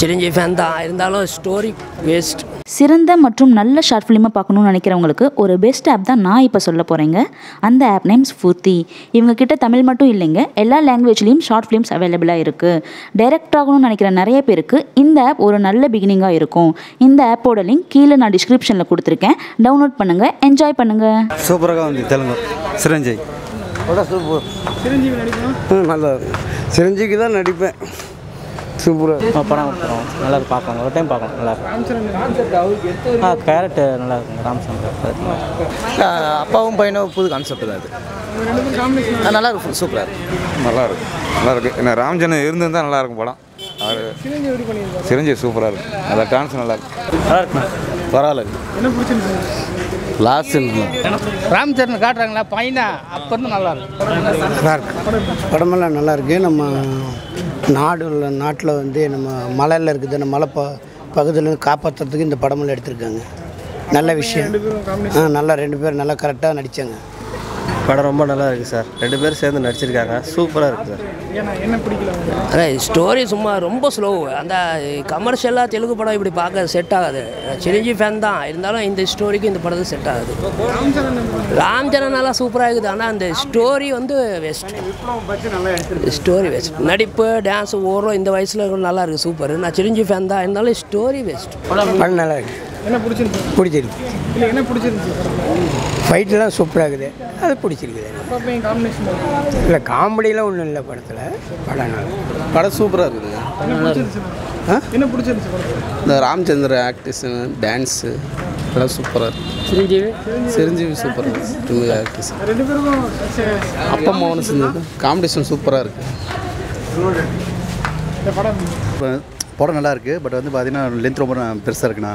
Chiranjeevi fan தான். இருந்தாலும் story waste சிறந்த மற்றும் நல்ல ஷார்ட் ஃபிலிமை பார்க்கணும்னு நினைக்கிறவங்களுக்கு ஒரு பெஸ்ட் ஆப் தான் நான் இப்போ சொல்ல போகிறேங்க அந்த ஆப் நேம் ஸ்ஃபூர்த்தி இவங்க கிட்ட தமிழ் மட்டும் இல்லைங்க. எல்லா லாங்குவேஜ்லேயும் ஷார்ட் ஃபிலிம்ஸ் அவைலபிளாக இருக்குது டைரக்ட் ஆகணும்னு நினைக்கிற நிறைய பேருக்கு இந்த ஆப் ஒரு நல்ல பிகினிங்காக இருக்கும். இந்த ஆப்போட லிங்க் கீழே நான் டிஸ்கிரிப்ஷனில் கொடுத்துருக்கேன். டவுன்லோட் பண்ணுங்கள் என்ஜாய் பண்ணுங்கள் சூப்பராக வந்து தெலுங்கு. சிரஞ்சீவி. சூப்பர் சிரஞ்சீவி நல்லா சிரஞ்சீவிக்கு தான் நடிப்பேன். சூப்பராக படம் படம் நல்லா இருக்கு பார்க்கலாம் ஒரு டைம் பார்க்கலாம் நல்லா இருக்கும் ஆ கேரக்டர் நல்லா இருக்கும் ராமச்சந்திரன் அப்பாவும் பையனும் புது கான்செப்ட் தான் அது நல்லா இருக்கும் சூப்பராக இருக்கும் நல்லா இருக்கு நல்லா இருக்கு ஏன்னா ராம்ஜன் இருந்திருந்தா நல்லா இருக்கும் படம் அவர் சிரஞ்சீவி சூப்பராக இருக்கு நல்லா டான்ஸ் நல்லா இருக்கு நல்லா இருக்குண்ணா பரவாயில்ல என்ன பிடிச்சிருந்துச்சு லாஸ்ட் ராமச்சந்திரன் காட்டுறாங்களா பையனா அப்போ இருந்து நல்லா இருக்கும் நல்லா இருக்கு படமெல்லாம் நல்லா இருக்கு நம்ம நாடு உள்ள நாட்டில் வந்து நம்ம மலையில் இருக்குது அந்த மலை ப பகுதியிலேருந்து காப்பாற்றுறதுக்கு இந்த படமெல்லாம் எடுத்திருக்காங்க. நல்ல விஷயம். ஆ நல்லா ரெண்டு பேரும் நல்லா கரெக்டாக நடித்தாங்க படம் ரொம்ப நல்லா இருக்குது சார். ரெண்டு பேரும் சேர்ந்து நடிச்சிருக்காங்க. சூப்பராக இருக்குது சார். என்ன பிடிக்கல ஸ்டோரி சும்மா ரொம்ப ஸ்லோ அந்த கமர்ஷியலாக தெலுங்கு படம் இப்படி பார்க்க செட் ஆகாது. நான் சிரஞ்சீவி ஃபேன் தான். இருந்தாலும் இந்த ஸ்டோரிக்கு இந்த படத்துக்கு செட் ஆகுது. ராம் சரண் நல்லா சூப்பராக இருக்குது. ஆனால் அந்த ஸ்டோரி வந்து வெஸ்ட் ஸ்டோரி வெஸ்ட் நடிப்பு டான்ஸ் ஓரம் இந்த வயசில் நல்லா இருக்குது சூப்பர் நான் சிரஞ்சீவி ஃபேன் தான். இருந்தாலும் ஸ்டோரி வெஸ்ட் படம் நல்லா இருக்கு. என்ன பிடிச்சிருந்துச்சு பிடிச்சிருக்கு. இல்லை என்ன பிடிச்சிருந்துச்சு ஃபைட்டெல்லாம் சூப்பராக இருக்குது. அது பிடிச்சிருக்குது. இல்லை காமெடியெலாம் ஒன்றும் இல்லை படத்தில். படம் நல்லா படம் சூப்பராக இருக்குதுங்க என்ன பிடிச்சிருந்துச்சு இந்த ராமச்சந்திர ஆக்டிஸு டான்ஸு எல்லாம் சூப்பராக இருக்கு. சிரஞ்சீவி? சிரஞ்சீவி சூப்பராக இருக்குது ஆக்டிஸ் அப்பா மோகன் செஞ்சது காம்படிஷன் சூப்பராக இருக்குது இந்த படம்? படம் நல்லா இருக்குது பட் வந்து பார்த்தீங்கன்னா லென்த் ரொம்ப பெருசாக இருக்குண்ணா.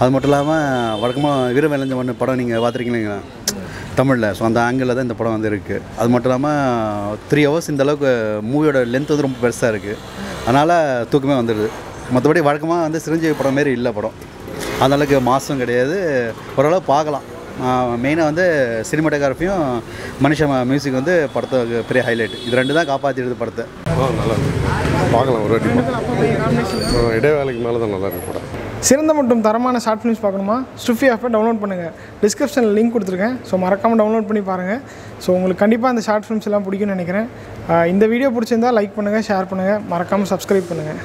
அது மட்டும் இல்லாமல் வழக்கமாக வீர விளைஞ்ச ஒன்று படம் நீங்கள் பார்த்துருக்கீங்களா தமிழில். ஸோ அந்த ஆங்கிளில் தான் இந்த படம் வந்து இருக்குது அது மட்டும் இல்லாமல் த்ரீ ஹவர்ஸ் இந்த அளவுக்கு மூவியோட லென்த் வந்து ரொம்ப பெருசாக இருக்குது அதனால் தூக்கமே வந்துடுது. மற்றபடி வழக்கமாக வந்து சிரஞ்சீவி படம் மாரி இல்லை படம். அந்த அளவுக்கு மாதம் கிடையாது. ஓரளவு பார்க்கலாம். மெயினாக வந்து சினிமாட்டோகிராஃபியும் மனுஷன் மியூசிக் வந்து படத்தை பெரிய ஹைலைட் இது ரெண்டு தான் காப்பாற்றிடுது படத்தை. நல்லா இருக்கு. பார்க்கலாம் ஒரு வாட்டி. இடைவேளைக்கு மேலே தான் நல்லா இருக்கு படம். சிறந்த மற்றும் தரமான ஷார்ட் ஃபிலிம்ஸ் பார்க்கணுமா? ஸ்டுஃபி ஆப்பை டவுன்லோட் பண்ணுங்கள் டிஸ்கிரிப்ஷனில் லிங்க் கொடுத்துருக்கேன். ஸோ மறக்காமல் டவுன்லோட் பண்ணி பாருங்கள் ஸோ உங்களுக்கு கண்டிப்பாக அந்த ஷார்ட் ஃபிலிம்ஸ் எல்லாம் பிடிக்கும்னு நினைக்கிறேன். இந்த வீடியோ பிடிச்சிருந்தா லைக் பண்ணுங்கள் ஷேர் பண்ணுங்கள் மறக்காமல் சப்ஸ்கிரைப் பண்ணுங்கள்